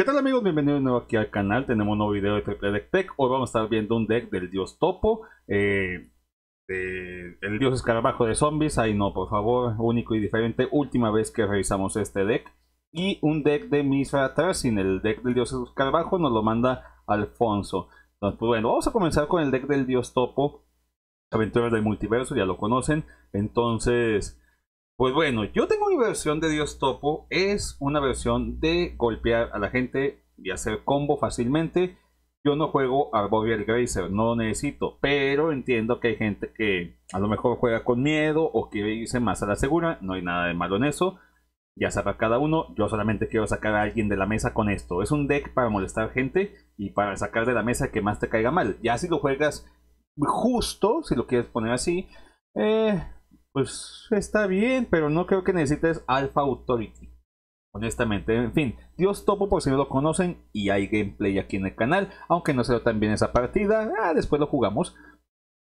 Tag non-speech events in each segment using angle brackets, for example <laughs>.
¿Qué tal amigos? Bienvenidos de nuevo aquí al canal. Tenemos un nuevo video de Triple Deck Tech. Hoy vamos a estar viendo un deck del dios Topo. Eh, el dios escarabajo de zombies. Ahí no, por favor. Único y diferente. Última vez que revisamos este deck. Y un deck de Misra Sin El deck del dios escarabajo nos lo manda Alfonso. Entonces, pues bueno, vamos a comenzar con el deck del dios Topo. Aventuras del multiverso, ya lo conocen. Entonces... Pues bueno, yo tengo mi versión de Dios Topo. Es una versión de golpear a la gente y hacer combo fácilmente. Yo no juego Arboreal Grazer, no lo necesito. Pero entiendo que hay gente que a lo mejor juega con miedo o quiere irse más a la segura. No hay nada de malo en eso. Ya saca cada uno. Yo solamente quiero sacar a alguien de la mesa con esto. Es un deck para molestar gente y para sacar de la mesa que más te caiga mal. Ya si lo juegas justo, si lo quieres poner así. Eh, pues está bien, pero no creo que necesites Alpha Authority. Honestamente, en fin, Dios Topo por si no lo conocen y hay gameplay aquí en el canal, aunque no se ve tan bien esa partida, ah, después lo jugamos.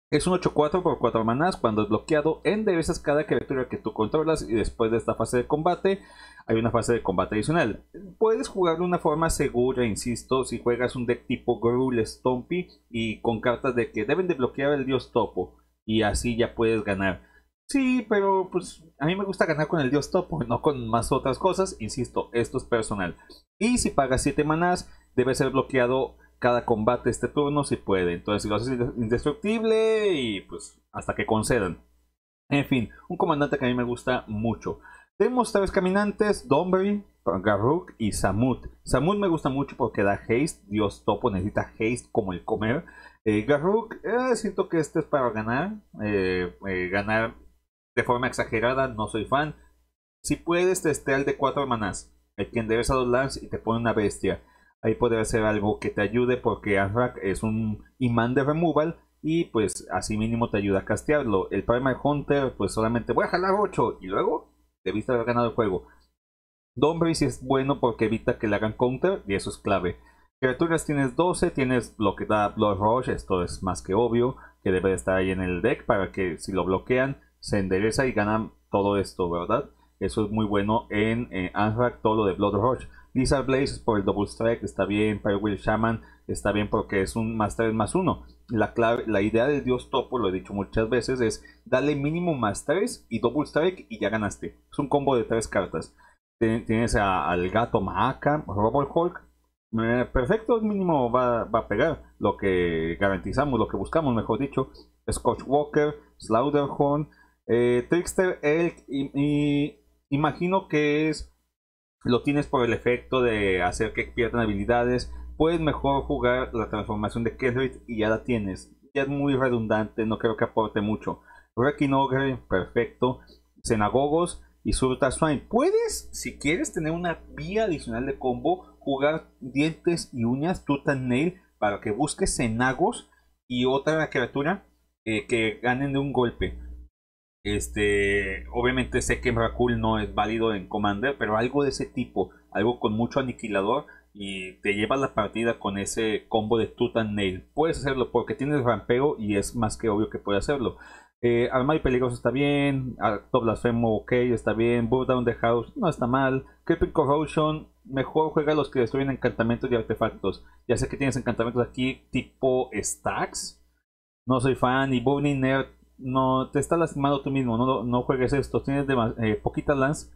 Es un 8-4 por 4 manás, cuando es bloqueado enderezas cada criatura que tú controlas y después de esta fase de combate hay una fase de combate adicional. Puedes jugar de una forma segura, insisto, si juegas un deck tipo Gruul Stompy y con cartas de que deben de bloquear el dios Topo y así ya puedes ganar. Sí, pero pues a mí me gusta ganar con el dios topo, no con más otras cosas. Insisto, esto es personal. Y si pagas 7 manás, debe ser bloqueado cada combate este turno si puede. Entonces, si lo haces indestructible y pues hasta que concedan. En fin, un comandante que a mí me gusta mucho. Tenemos tres caminantes, Dombury, Garruk y Samut. Samut me gusta mucho porque da haste. Dios topo necesita haste como el comer. Eh, Garruk, eh, siento que este es para ganar. Eh, eh ganar de forma exagerada, no soy fan. Si puedes testear de 4 manás, el que endereza dos lands y te pone una bestia. Ahí puede ser algo que te ayude porque Azrak es un imán de removal y pues así mínimo te ayuda a castearlo. El Primal Hunter pues solamente voy a jalar 8 y luego debiste haber ganado el juego. si es bueno porque evita que le hagan counter y eso es clave. Criaturas tienes 12, tienes lo que da Blood Rush, esto es más que obvio que debe estar ahí en el deck para que si lo bloquean se endereza y gana todo esto, ¿verdad? Eso es muy bueno en eh, todo lo de Blood Rush. Lizard Blaze por el Double Strike está bien, Will Shaman está bien porque es un más 3 más 1. La, clave, la idea del Dios Topo, lo he dicho muchas veces, es darle mínimo más 3 y Double Strike y ya ganaste. Es un combo de 3 cartas. Tienes al gato Maaka, Robot Hulk. Eh, perfecto, mínimo va, va, a pegar lo que garantizamos, lo que buscamos, mejor dicho. Scotch Walker, Slaughterhorn, eh, Trickster Elk, y, imagino que es lo tienes por el efecto de hacer que pierdan habilidades. Puedes mejor jugar la transformación de Kendrick y ya la tienes. Ya es muy redundante, no creo que aporte mucho. Wrecking Ogre, perfecto. Cenagogos y Surta Swine. Puedes, si quieres tener una vía adicional de combo, jugar dientes y uñas, Tutan Nail, para que busques cenagos y otra criatura eh, que ganen de un golpe. Este, obviamente sé que Rakul no es válido en Commander, pero algo de ese tipo, algo con mucho aniquilador y te llevas la partida con ese combo de Tutan Nail. Puedes hacerlo porque tienes rampeo y es más que obvio que puedes hacerlo. Eh, Armado y Peligroso está bien, Acto Blasfemo ok, está bien, Burn Down the House no está mal, Creeping Corrosion, mejor juega los que destruyen encantamientos y artefactos. Ya sé que tienes encantamientos aquí tipo Stacks, no soy fan, y Burning Nerd no te está lastimando tú mismo, no, no juegues esto, tienes eh, poquitas lands,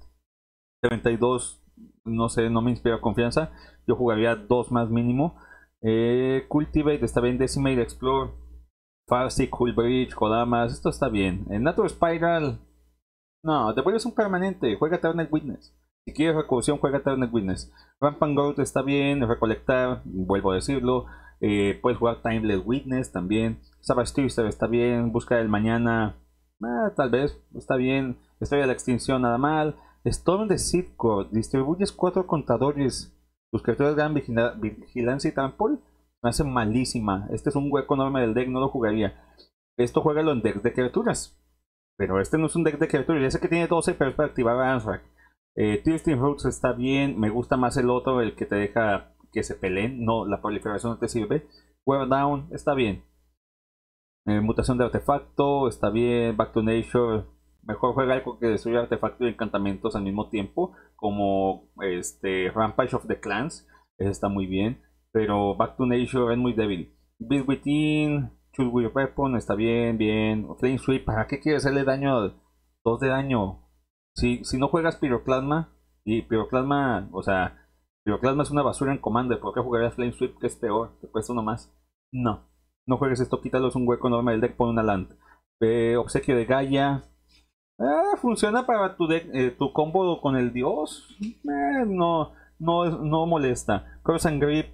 32, no sé, no me inspira confianza, yo jugaría dos más mínimo. Eh, Cultivate está bien, Decimate, Explore, Farsi, Cool Bridge, Kodamas, esto está bien. En Natural Spiral, no, devuelves un permanente, juega Eternal Witness. Si quieres recursión, juega Eternal Witness. Rampant Growth está bien, recolectar, vuelvo a decirlo. Eh, puedes jugar Timeless Witness también. Savage Twister está bien. Busca el mañana. Ah, tal vez está bien. Estoy de la extinción nada mal. Storm de Sitcore. Distribuyes cuatro contadores. Tus criaturas dan vigilancia y trample. Me hace malísima. Este es un hueco enorme del deck. No lo jugaría. Esto juega en decks de criaturas. Pero este no es un deck de criaturas. Ya sé que tiene 12, pero es para activar Ansrack. Eh, Roots está bien. Me gusta más el otro, el que te deja que se peleen. No, la proliferación no te sirve. Wear Down está bien. Eh, mutación de artefacto está bien. Back to Nature. Mejor juega algo que destruye artefactos y encantamientos al mismo tiempo. Como este Rampage of the Clans. está muy bien. Pero Back to Nature es muy débil. Beat Within, Choose Weapon está bien, bien. Flame Sweep, ¿para qué quieres hacerle daño? 2 de daño. Si, si no juegas Piroclasma, y Piroclasma, o sea, Piroclasma es una basura en Commander, ¿por qué jugarías Flame Sweep que es peor? Te cuesta uno más. No, no juegues esto, quítalo, es un hueco enorme del deck, pon una land. Eh, obsequio de Gaia. Ah, funciona para tu, deck, eh, tu combo con el dios. Eh, no, no, no molesta. Cross and Grip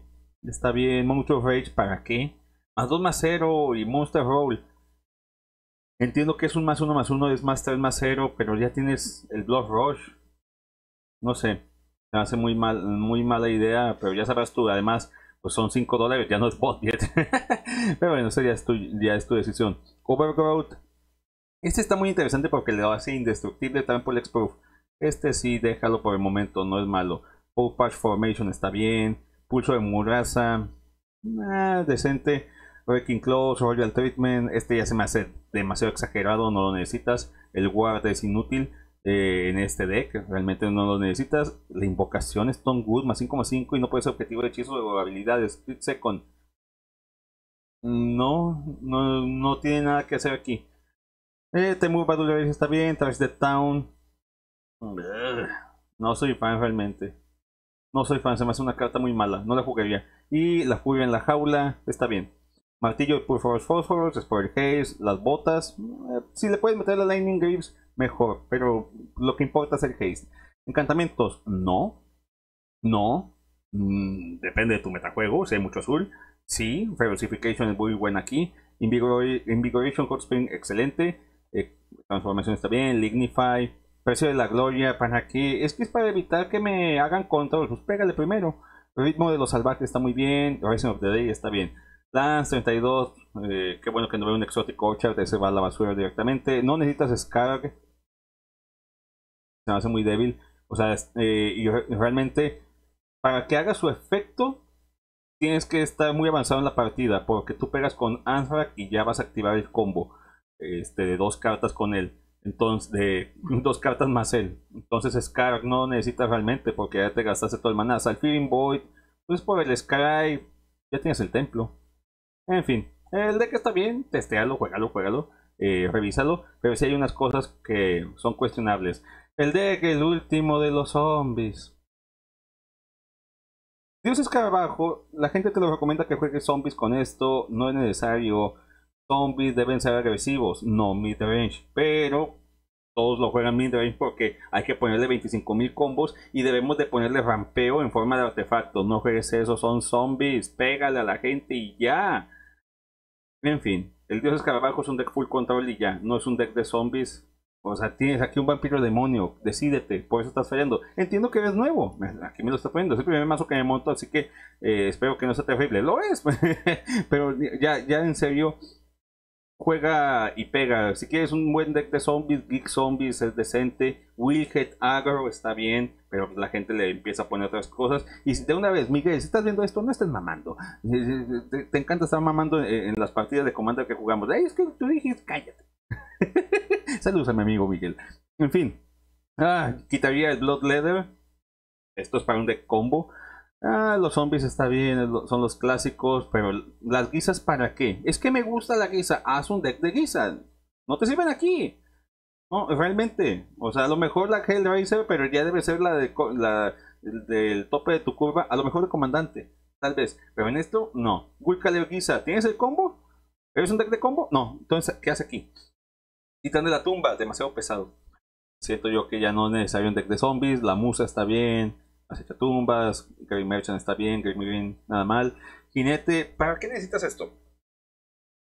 está bien. Monster Rage, ¿para qué? Más 2 más 0 y Monster Roll. Entiendo que es un más 1 más 1, es más 3 más 0, pero ya tienes el Blood Rush. No sé, me hace muy, mal, muy mala idea, pero ya sabrás tú, además, pues son 5 dólares, ya no es budget. <laughs> pero bueno, eso ya es, tu, ya es tu decisión. Overgrowth. Este está muy interesante porque le hace indestructible también por el X-Proof. Este sí, déjalo por el momento, no es malo. Full Patch Formation está bien. Pulso de Murasa. Ah, decente. Breaking Close, Royal Treatment. Este ya se me hace demasiado exagerado, no lo necesitas. El Guard es inútil eh, en este deck, realmente no lo necesitas. La invocación es Stone Good más 5,5 y no puede ser objetivo de hechizo o habilidades. Split Second. No, no, no tiene nada que hacer aquí. Eh, Temur Battle está bien. Trash the Town. No soy fan realmente. No soy fan, se me hace una carta muy mala. No la jugaría. Y la furia en la jaula. Está bien. Martillo de Purforce Phosphorus, Spoiler Haze, las botas. Eh, si le puedes meter la Lightning Greaves, mejor. Pero lo que importa es el Haze. Encantamientos, no. No. Mm, depende de tu metajuego. Si hay mucho azul. Sí. Ferocification es muy buena aquí. Invigoration Hot Spring, excelente. Eh, transformación está bien. Lignify. Precio de la gloria. ¿Para qué? Es que es para evitar que me hagan control. Pues pégale primero. Ritmo de los salvajes está muy bien. Rising of the Day está bien. Lance 32. Eh, qué bueno que no veo un exótico Orchard. Ese va a la basura directamente. No necesitas Scarg. Se hace muy débil. O sea, eh, y realmente para que haga su efecto tienes que estar muy avanzado en la partida porque tú pegas con Anthrax y ya vas a activar el combo este, de dos cartas con él. Entonces, de <laughs> dos cartas más él. Entonces, Scar no necesitas realmente porque ya te gastaste todo el maná. Feeling Void, pues por el Sky, ya tienes el templo. En fin, el deck está bien, testealo, juegalo, juegalo, eh, revísalo. Pero si hay unas cosas que son cuestionables. El deck, el último de los zombies. Dios Escarabajo, la gente te lo recomienda que juegues zombies con esto, no es necesario zombies deben ser agresivos, no mid-range, pero todos lo juegan mid-range porque hay que ponerle 25.000 combos y debemos de ponerle rampeo en forma de artefactos. No juegues eso, son zombies, pégale a la gente y ya. En fin, el dios escarabajo es un deck full control y ya, no es un deck de zombies. O sea, tienes aquí un vampiro demonio, decídete, por eso estás fallando. Entiendo que eres nuevo, aquí me lo está poniendo, es el primer mazo que me monto, así que eh, espero que no sea terrible. Lo es, <laughs> pero ya, ya en serio, juega y pega. Si quieres un buen deck de zombies, Geek Zombies es decente. Willhead Agro está bien, pero la gente le empieza a poner otras cosas. Y de una vez, Miguel, si estás viendo esto, no estés mamando. Te, encanta estar mamando en, las partidas de Commander que jugamos. Ay, es que tú dijiste, cállate. <laughs> Saludos a mi amigo Miguel. En fin, ah, quitaría el Blood Leather. Esto es para un deck combo. Ah, los zombies está bien, son los clásicos, pero las guisas para qué? Es que me gusta la guisa, haz un deck de guisa. No te sirven aquí. No, realmente. O sea, a lo mejor la Hellraiser, pero ya debe ser la, de, la del tope de tu curva, a lo mejor de comandante, tal vez. Pero en esto, no. Wilcaler Guisa, ¿tienes el combo? ¿Eres un deck de combo? No. Entonces, ¿qué hace aquí? Titán de la tumba, demasiado pesado. Siento yo que ya no es necesario un deck de zombies, la musa está bien acecha tumbas, Gary Merchant está bien, Gary bien, nada mal. Jinete, ¿para qué necesitas esto?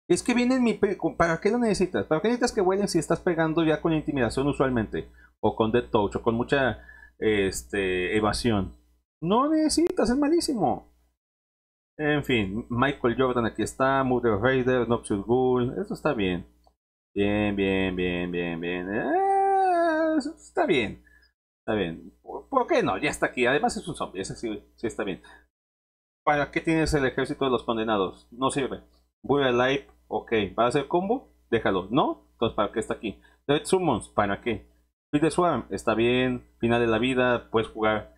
Es que viene en mi... ¿Para qué lo necesitas? ¿Para qué necesitas que vuelen si estás pegando ya con intimidación usualmente? O con Dead Touch, o con mucha este, evasión. No necesitas, es malísimo. En fin, Michael Jordan aquí está, Mother Raider, Noxious Ghoul, eso está bien. Bien, bien, bien, bien, bien. Eh, está bien. Está bien. ¿Por, qué no? Ya está aquí. Además es un zombie. Ese sí, sí está bien. ¿Para qué tienes el ejército de los condenados? No sirve. Voy a live. Ok. ¿Va a hacer combo? Déjalo. ¿No? Entonces, ¿para qué está aquí? Dead Summons. ¿Para qué? The Swarm. Está bien. Final de la vida. Puedes jugar.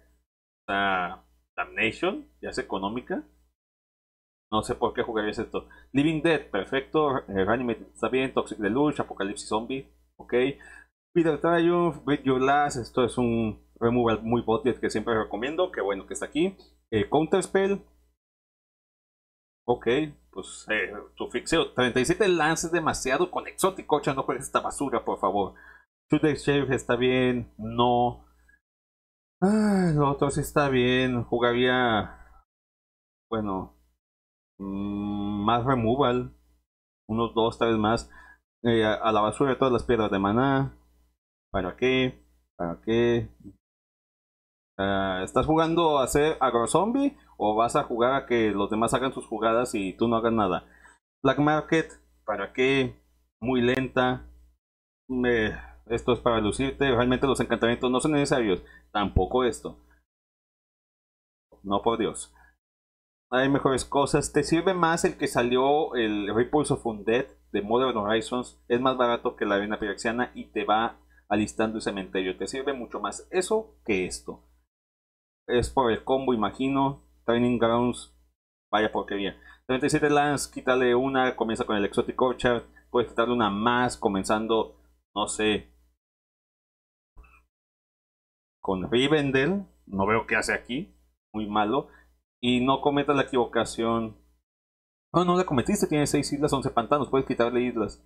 Damnation, ya es económica. No sé por qué jugarías esto. Living Dead, perfecto. Eh, está bien. Toxic Deluxe, Apocalipsis Zombie, ok. Peter Triumph, Break Your Last, esto es un removal muy budget que siempre recomiendo. Qué bueno que está aquí. Eh, Counter Spell, ok. Pues eh, tu fixeo. 37 lances demasiado con exótico. no juegues esta basura, por favor. Shoot Sheriff está bien. No. Ah, lo otro sí está bien. Jugaría. Bueno. Mm, más removal. Unos dos, vez más. Eh, a, la basura de todas las piedras de maná. ¿Para qué? ¿Para qué? Ah, ¿Estás jugando a hacer agro zombie? ¿O vas a jugar a que los demás hagan sus jugadas y tú no hagas nada? Black Market, ¿para qué? Muy lenta. esto es para lucirte. Realmente los encantamientos no son necesarios. Tampoco esto. No por Dios hay mejores cosas. Te sirve más el que salió el Repulse of Undead de Modern Horizons. Es más barato que la arena piraxiana y te va alistando el cementerio. Te sirve mucho más eso que esto. Es por el combo, imagino. Training Grounds, vaya porquería. 37 Lance, quítale una, comienza con el Exotic Orchard. Puedes quitarle una más, comenzando, no sé, con Rivendell. No veo qué hace aquí, muy malo y no cometas la equivocación. No, no la cometiste, tiene 6 islas, 11 pantanos, puedes quitarle islas.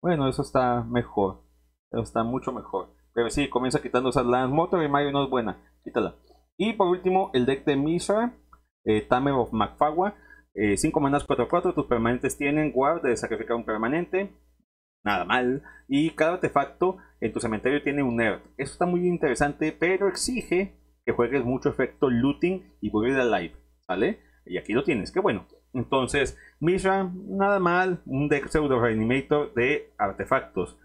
Bueno, eso está mejor. Eso está mucho mejor. Pero sí, comienza quitando esas lands. Motor y Mario no es buena, quítala. Y por último, el deck de Misa, eh, Tamer of Macfagua. 5 eh, manas 4-4, tus permanentes tienen guard de sacrificar un permanente. Nada mal. Y cada artefacto en tu cementerio tiene un nerd. Eso está muy interesante, pero exige que juegues mucho efecto looting y volver alive, ¿vale? Y aquí lo tienes, qué bueno. Entonces, Mishra, nada mal, un deck pseudo reanimator de artefactos.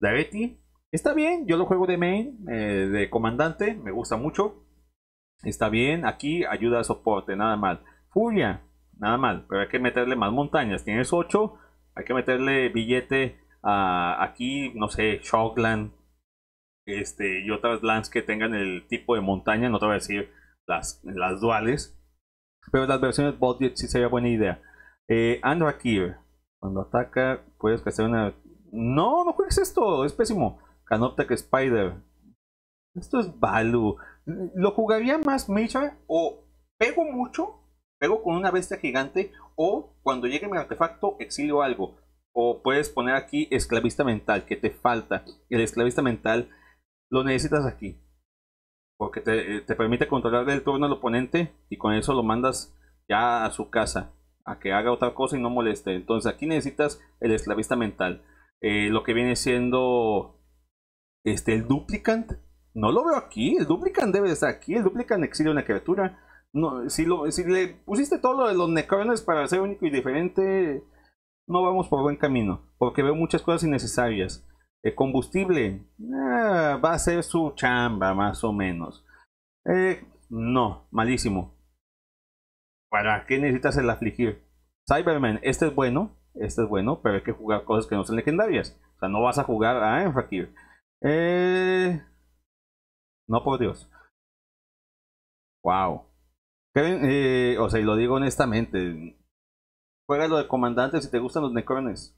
Dareti, está bien, yo lo juego de main, eh, de comandante, me gusta mucho. Está bien, aquí ayuda a soporte, nada mal. Furia, nada mal, pero hay que meterle más montañas. Tienes 8, hay que meterle billete a aquí, no sé, Shockland, este, y otras lands que tengan el tipo de montaña, no te voy a decir las, las duales, pero las versiones budget sí sería buena idea. Eh, Andrakir, cuando ataca, puedes hacer una. No, no juegues esto, es pésimo. Canoptech Spider, esto es Balu. Lo jugaría más Major o pego mucho, pego con una bestia gigante, o cuando llegue mi artefacto, exilio algo. O puedes poner aquí esclavista mental, que te falta. El esclavista mental lo necesitas aquí. Porque te, te, permite controlar el turno al oponente y con eso lo mandas ya a su casa. A que haga otra cosa y no moleste. Entonces aquí necesitas el esclavista mental. Eh, lo que viene siendo este, el duplicant. No lo veo aquí. El duplicant debe estar aquí. El duplicant exilia una criatura. No, si, lo, si le pusiste todo lo de los necrones para ser único y diferente, no vamos por buen camino. Porque veo muchas cosas innecesarias. El combustible eh, va a ser su chamba, más o menos. Eh, no, malísimo. ¿Para qué necesitas el afligir? Cyberman, este es bueno, este es bueno, pero hay que jugar cosas que no son legendarias. O sea, no vas a jugar a Enfrakir. Eh, no, por Dios. Wow. o sea, y lo digo honestamente. Juega lo de comandante si te gustan los necrones.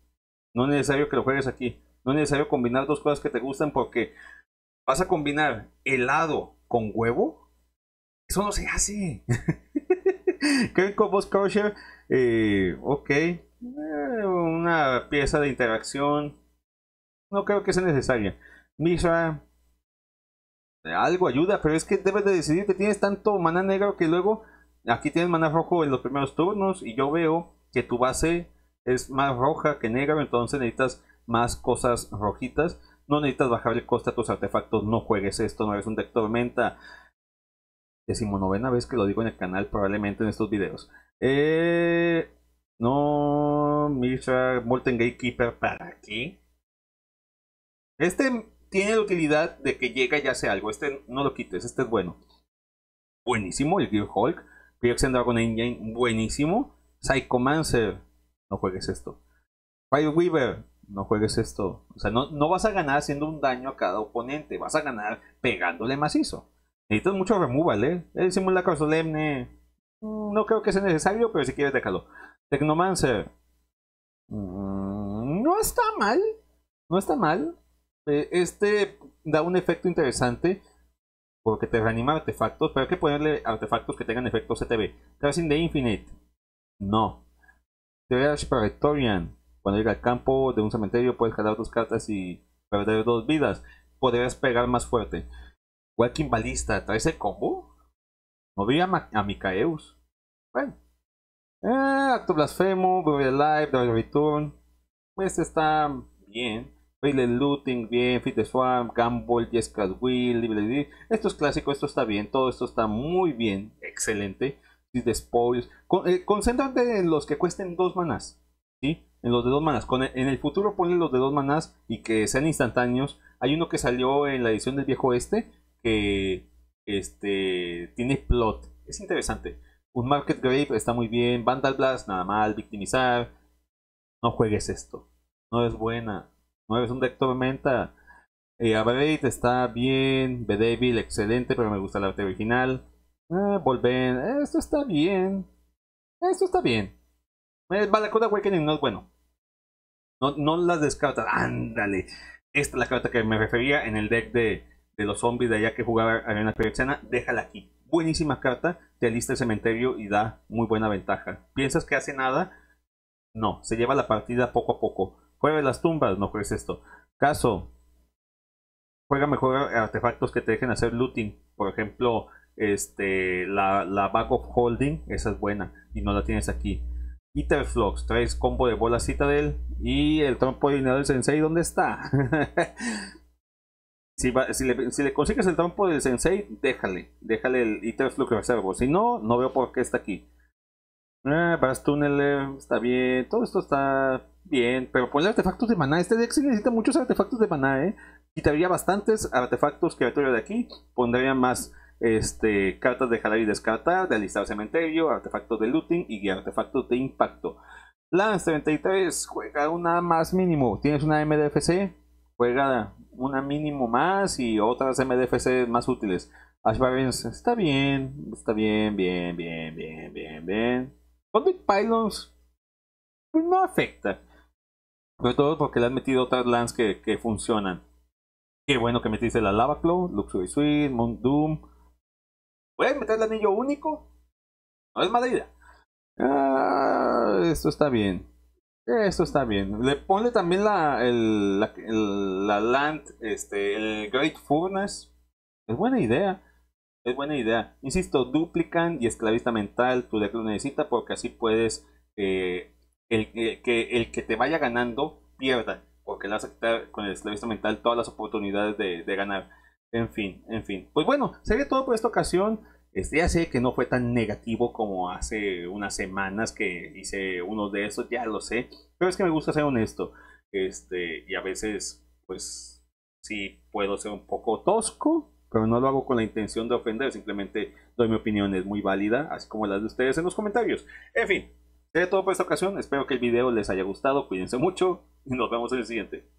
No es necesario que lo juegues aquí. No es necesario combinar dos cosas que te gustan porque vas a combinar helado con huevo. Eso no se hace. <laughs> Kevin Boss Kosher, eh, ok. Eh, una pieza de interacción. No creo que sea necesaria. Misha, algo ayuda, pero es que debes de decidir que tienes tanto mana negro que luego aquí tienes mana rojo en los primeros turnos y yo veo que tu base es más roja que negra, entonces necesitas más cosas rojitas. No necesitas bajar el coste a tus artefactos, no juegues esto, no eres un deck tormenta. Decimonovena vez que lo digo en el canal, probablemente en estos videos. Eh, no, Mishra, Molten Gatekeeper, ¿para qué? Este tiene la utilidad de que llega y hace algo. Este no lo quites, este es bueno. Buenísimo, el Gear Hulk. Pyrex Dragon Engine, buenísimo. Psychomancer, no juegues esto. Fireweaver, no juegues esto. O sea, no, no vas a ganar haciendo un daño a cada oponente, vas a ganar pegándole macizo. Necesitas mucho removal, ¿eh? El simulacro solemne. Mm, no creo que sea necesario, pero si quieres déjalo. Technomancer. Mm, no está mal. No está mal. Eh, este da un efecto interesante. Porque te reanima artefactos. Pero hay que ponerle artefactos que tengan efectos CTB. Tracing the Infinite. No. Triage Praetorian. Cuando llega al campo de un cementerio puedes jalar tus cartas y perder dos vidas. Podrías pegar más fuerte. Walking Ballista, ¿trae ese combo? No vi a, Mikaeus. Bueno. Eh, Acto Blasfemo, Burial Life, The Return. Este está bien. Bailey Looting, bien. Fit the Swamp, Gamble, Jessica's Will, Libre Esto es clásico, esto está bien. Todo esto está muy bien. Excelente. De spoils. Con, eh, concéntrate en los que cuesten dos manas. ¿Sí? En los de dos manas. Con en el futuro ponle los de dos manas y que sean instantáneos. Hay uno que salió en la edición del viejo este que este, tiene plot. Es interesante. Un Market Grave está muy bien. Vandal Blast, nada mal. Victimizar. No juegues esto. No es buena. No es un deck tormenta. Eh, está bien. Bedevil, excelente, pero me gusta el arte original. Eh, Volven, esto está bien. Esto está bien. Eh, Awakening no es bueno. No, no las descartas. Ándale. Esta es la carta que me refería en el deck de, de los zombies de allá que jugaba Arena Phyrexiana, déjala aquí. Buenísima carta, te alista el cementerio y da muy buena ventaja. ¿Piensas que hace nada? No, se lleva la partida poco a poco. Juega las tumbas, no juegues esto. Caso, juega mejor artefactos que te dejen hacer looting. Por ejemplo, este, la, la Bag of Holding, esa es buena y no la tienes aquí. Etherflux, traes combo de bola Citadel y el trompo de del Sensei, ¿dónde está? <laughs> Si, le, consigues el trompo del sensei, déjale. Déjale el Etherflux Reservo. Si no, no veo por qué está aquí. Ah, Tunneler, está bien. Todo esto está bien. Pero ponle artefactos de maná. Este deck sí necesita muchos artefactos de maná, ¿eh? Quitaría bastantes artefactos creatorios de aquí. Pondría más este, cartas de jalar y descartar, de alistar cementerio, artefactos de looting y artefactos de impacto. Lance 33 juega una más mínimo. Tienes una MDFC, juega una mínimo más y otras MDFC más útiles. Ash está bien, está bien, bien, bien, bien, bien, bien. Conduit Pylons pues no afecta. Sobre todo porque le han metido otras lands que, que funcionan. Qué bueno que metiste la Lava Claw, Luxury Suite, Moon Doom. ¿Puedes meter el anillo único? No es mala idea. Ah, esto está bien. Esto está bien. Le ponle también la, el, la, land, este, el Great Furnace. Es buena idea. Es buena idea. Insisto, duplican y esclavista mental. Tu deck lo necesita porque así puedes eh, el, que el que te vaya ganando pierda. Porque le vas a quitar con el esclavista mental todas las oportunidades de, de ganar. En fin, en fin. Pues bueno, sería todo por esta ocasión. Este, ya sé que no fue tan negativo como hace unas semanas que hice uno de esos, ya lo sé, pero es que me gusta ser honesto. Este, y a veces, pues, sí puedo ser un poco tosco, pero no lo hago con la intención de ofender, simplemente doy mi opinión, es muy válida, así como las de ustedes en los comentarios. En fin, sería todo por esta ocasión, espero que el video les haya gustado, cuídense mucho y nos vemos en el siguiente.